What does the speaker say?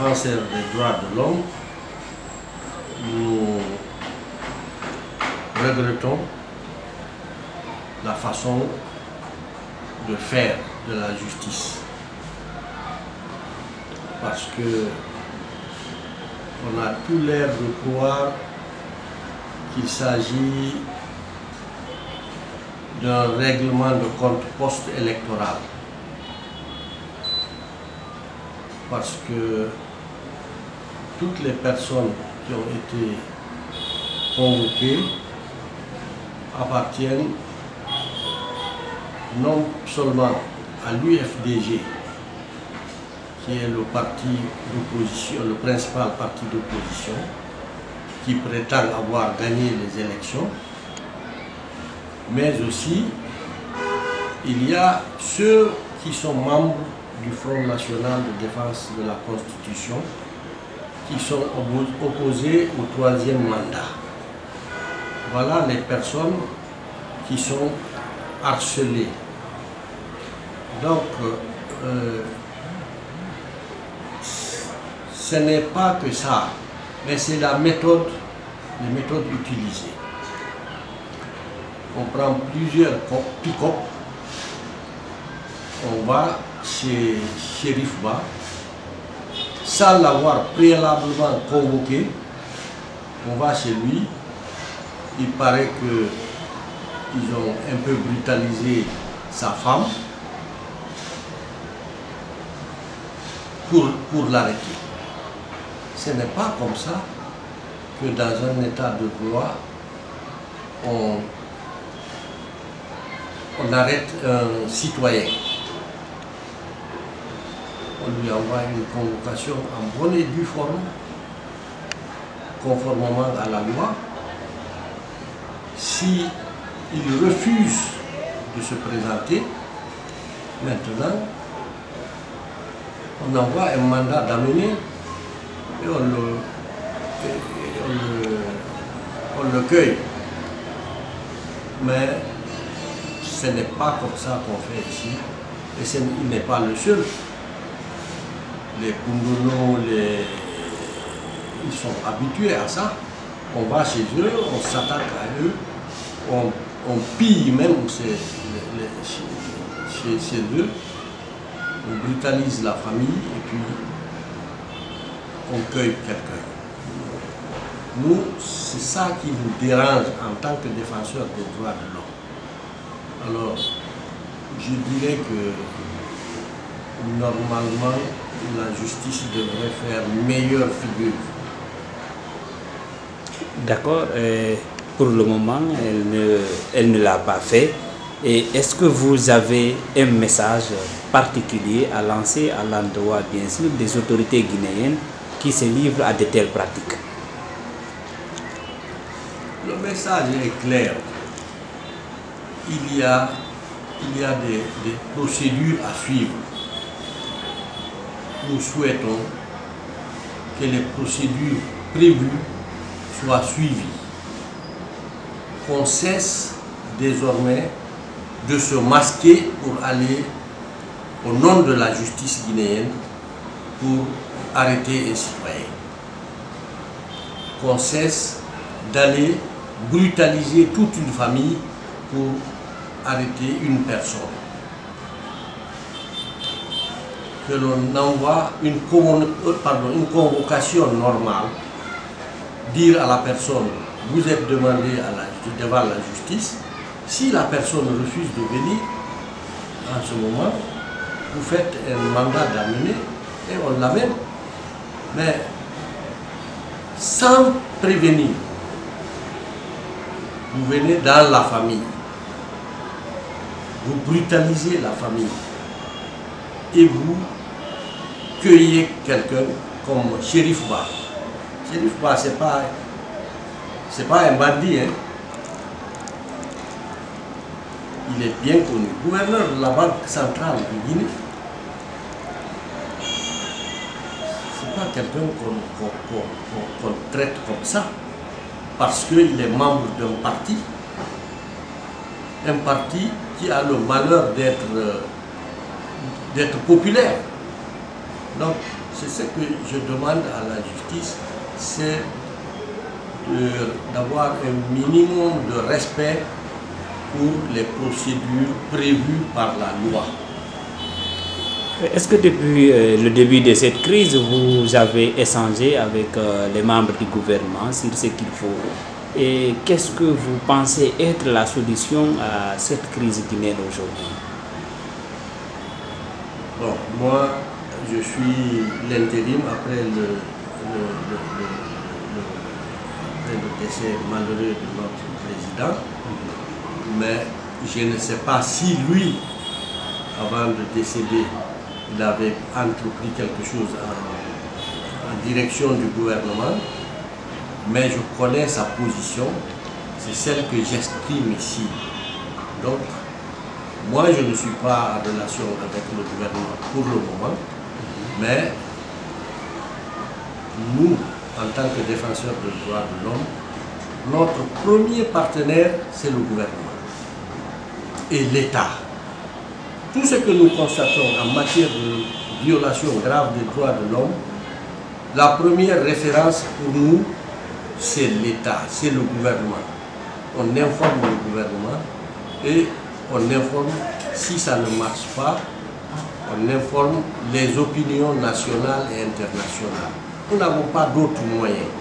des droits de l'homme, nous regrettons la façon de faire de la justice. Parce que on a tout l'air de croire qu'il s'agit d'un règlement de compte post-électoral. Parce que toutes les personnes qui ont été convoquées appartiennent non seulement à l'UFDG, qui est le parti d'opposition, le principal parti d'opposition, qui prétend avoir gagné les élections, mais aussi il y a ceux qui sont membres du Front National de Défense de la Constitution, qui sont opposés au troisième mandat. Voilà les personnes qui sont harcelées. Donc, euh, ce n'est pas que ça, mais c'est la méthode, les méthodes utilisées. On prend plusieurs pick-up, on va chez Shérif Ba, sans l'avoir préalablement convoqué, on va chez lui, il paraît qu'ils ont un peu brutalisé sa femme pour, pour l'arrêter. Ce n'est pas comme ça que dans un état de droit, on, on arrête un citoyen. Lui envoie une convocation en bonne et due forme, conformément à la loi. Si il refuse de se présenter, maintenant, on envoie un mandat d'amener et on le, on le, on le cueille. Mais ce n'est pas comme ça qu'on fait ici. Et il n'est pas le seul. Les Kunduno, les... ils sont habitués à ça. On va chez eux, on s'attaque à eux, on, on pille même chez, chez- chez eux, on brutalise la famille et puis on cueille quelqu'un. Nous, c'est ça qui nous dérange en tant que défenseurs des droits de l'homme. Alors, je dirais que normalement, la justice devrait faire meilleure figure. D'accord. euh, pour le moment, elle ne, elle ne l'a pas fait. Et est-ce que vous avez un message particulier à lancer à l'endroit, bien sûr, des autorités guinéennes qui se livrent à de telles pratiques? Le message est clair. Il y a, il y a des, des procédures à suivre. Nous souhaitons que les procédures prévues soient suivies. Qu'on cesse désormais de se masquer pour aller au nom de la justice guinéenne pour arrêter un citoyen qu'on cesse d'aller brutaliser toute une famille pour arrêter une personne. Que l'on envoie euh, une convocation normale, dire à la personne, vous êtes demandé à la, devant la justice, si la personne refuse de venir, en ce moment, vous faites un mandat d'amener et on l'amène. Mais sans prévenir. Vous venez dans la famille. Vous brutalisez la famille. Et vous cueillez quelqu'un comme Shérif Ba. Shérif Ba, ce n'est pas, pas un bandit. hein. Il est bien connu. Gouverneur de la Banque centrale de Guinée. c'est pas quelqu'un qu'on traite comme ça, parce qu'il est membre d'un parti, un parti qui a le malheur d'être populaire. Donc, c'est ce que je demande à la justice, c'est d'avoir un minimum de respect pour les procédures prévues par la loi. Est-ce que depuis euh, le début de cette crise, vous avez échangé avec euh, les membres du gouvernement sur ce qu'il faut? Et qu'est-ce que vous pensez être la solution à cette crise guinéenne aujourd'hui? Bon, moi, je suis l'intérim après le, décès malheureux de notre président. Mais je ne sais pas si lui, avant de décéder, il avait entrepris quelque chose en, direction du gouvernement, mais je connais sa position, c'est celle que j'exprime ici. Donc, moi je ne suis pas en relation avec le gouvernement pour le moment, mais nous, en tant que défenseurs des droits de l'homme, notre premier partenaire, c'est le gouvernement et l'État. Tout ce que nous constatons en matière de violation grave des droits de l'homme, la première référence pour nous, c'est l'État, c'est le gouvernement. On informe le gouvernement et on informe, si ça ne marche pas, on informe les opinions nationales et internationales. Nous n'avons pas d'autres moyens.